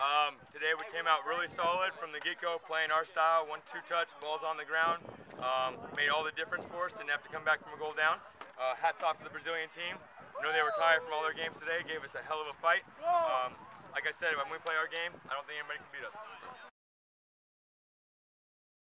Um, today we came out really solid from the get-go, playing our style, one two touch, balls on the ground. Um, made all the difference for us, didn't have to come back from a goal down. Uh, hats off to the Brazilian team. I know they were tired from all their games today, gave us a hell of a fight. Um, like I said, when we play our game, I don't think anybody can beat us.